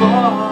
fall.